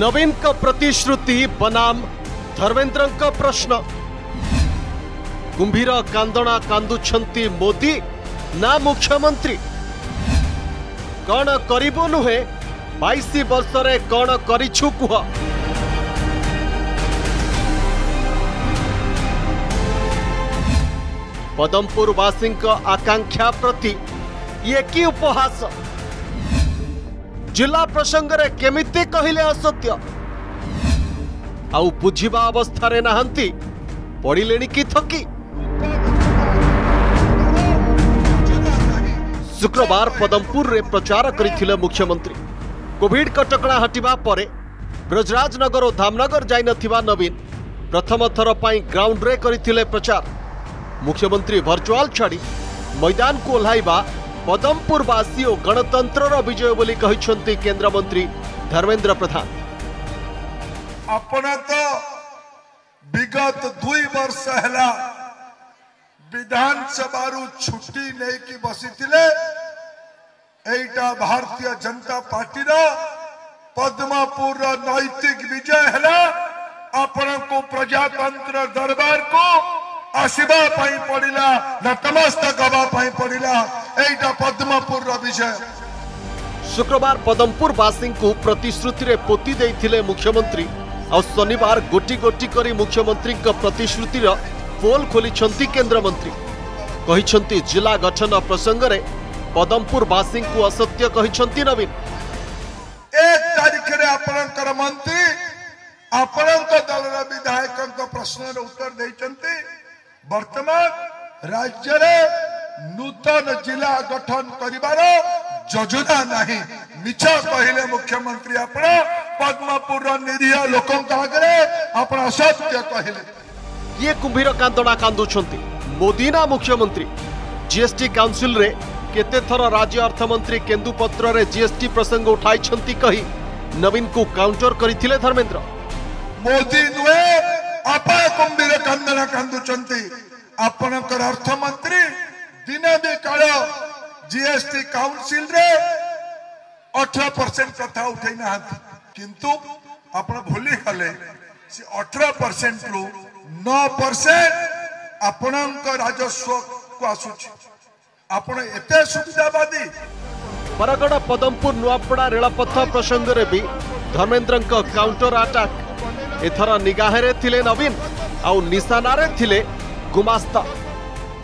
नवीन का प्रतिश्रुति बनाम धर्मेन्द्र प्रश्न कुंभीर कांदना कांदुंट मोदी ना मुख्यमंत्री कौन कर नुहे बैश वर्ष कौन कर पदमपुरवासी आकांक्षा प्रति ये की उपहास जिला प्रसंग में केमी कहले असत्य आुझा अवस्था नहांती कि थकी शुक्रवार पदमपुर प्रचार कर मुख्यमंत्री कोविड कटक हटा पर ब्रजराजनगर और धामनगर जा नवीन प्रथम थर पर ग्राउंड प्रचार मुख्यमंत्री भर्चुआल छाड़ी मैदान को ओह्लैवा पदमपुरवासी और गणतंत्र विजय बोली केन्द्रमंत्री धर्मेंद्र प्रधान तो विगत दुई वर्ष है विधानसभा छुट्टी नहीं कि बसी भारतीय जनता पार्टी पद्मपुर नैतिक विजय है को प्रजातंत्र दरबार को आसवाई पड़ा नतमस्तक हाई पड़ा এইটা পদ্মপুরর বিজয় শুক্রবার পদমপুরবাসীকে প্রতিশ্রুতিরে পোতি দেইথিলে মুখ্যমন্ত্রী ଆଉ ଶନିବାର ଗୋଟି ଗୋଟି କରି ମୁଖ୍ୟମନ୍ତ୍ରୀଙ୍କ ପ୍ରତିଶ୍ରୁତିର ପୋଲ୍ ଖୋଲିଛନ୍ତି କେନ୍ଦ୍ରମନ୍ତ୍ରୀ କହିଛନ୍ତି ଜିଲ୍ଲା ଗଠନ ପ୍ରସଙ୍ଗରେ ପଦମପୁରବାସୀଙ୍କୁ ଅସତ୍ୟ କହିଛନ୍ତି ନବୀନ ଏକ ତାରିଖରେ ଆପଣଙ୍କର ମନ୍ତ୍ରୀ ଆପଣଙ୍କ ଦଳର ବିଧାୟକଙ୍କ ପ୍ରଶ୍ନର ଉତ୍ତର ଦେଇଛନ୍ତି ବର୍ତ୍ତମାନ ରାଜ୍ୟରେ नूतन जिला गठन करिवारो योजना नहीं कहले मुख्यमंत्री आपण पद्मपुर निरीह लोकन कागरे आपण सत्य कहले ये कुंभीर कांदणा कांदुछंती मोदीना मुख्यमंत्री जीएसटी काउंसिल रे केते राज्य अर्थमंत्री केंदुपत्र जीएसटी प्रसंग उठाइछंती कहि नवीन को काउंटर करथिले धर्मेंद्र मोदी नुए आपा कुंभीर कांदणा कांदुछंती आपण अर्थमंत्री ଦିନେ ବି କାଳ ଜିଏସଟି କାଉନସିଲରେ ଅଠର ପରସେଣ୍ଟ କଥା ଉଠେଇ ନାହାନ୍ତି କିନ୍ତୁ ଆପଣ ଭୁଲିଗଲେ ସେ ଅଠର ପରସେଣ୍ଟରୁ ନଅ ପରସେଣ୍ଟ ଆପଣଙ୍କ ରାଜସ୍ୱକୁ ଆସୁଛି ଆପଣ ଏତେ ସୁବିଧାବାଦୀ ବରଗଡ଼ ପଦମପୁର ନୂଆପଡ଼ା ରେଳପଥ ପ୍ରସଙ୍ଗରେ ବି ଧର୍ମେନ୍ଦ୍ରଙ୍କ କାଉଣ୍ଟର ଆଟାକ୍ ଏଥର ନିଗାହରେ ଥିଲେ ନବୀନ ଆଉ ନିଶାନାରେ ଥିଲେ ଗୁମାସ୍ତା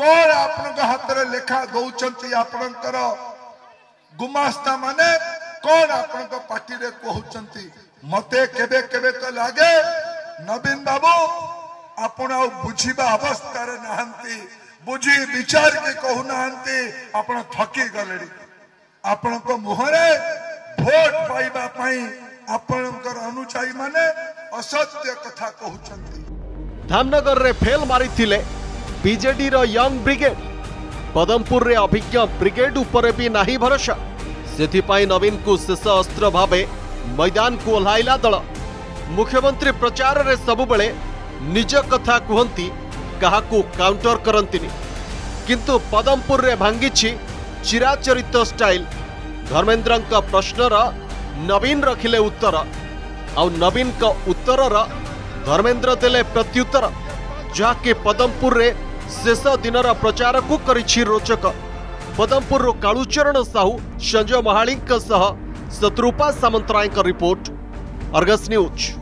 कौन आप हाथ में लेखा दौंस आपण गुमास्ता मान कौन आपण पार्टी कहते मत के लगे नवीन बाबू आपण बुझा अवस्था नहांती बुझी विचार के कहना थकी गले आपण मुहर भोट पाई आपण अनुचाई मान असत्य कथा कहते धामनगर रे फेल मारी विजेडर यंग ब्रिगेड पदमपुर अभिज्ञ ब्रिगेड उपर भी नहीं भरोसा से नवीन को शेष अस्त्र भाव मैदान को ओह्लला दल मुख्यमंत्री प्रचार में सबुबले निज कथा कहती क्या काउंटर करती किंतु पदमपुर भांगी चिराचरित स्टाइल धर्मेन्द्र प्रश्नर नवीन रखिले उत्तर आवीन उत्तर धर्मेन्द्र दे प्रत्युत्तर जहाँकि पदमपुर ଶେଷ ଦିନର ପ୍ରଚାରକୁ କରିଛି ରୋଚକ ପଦମପୁରରୁ କାଳୁଚରଣ ସାହୁ ସଞ୍ଜୟ ମହାଳିଙ୍କ ସହ ଶତ୍ରୁପା ସାମନ୍ତରାୟଙ୍କ ରିପୋର୍ଟ ଅର୍ଗସ୍ ନ୍ୟୁଜ୍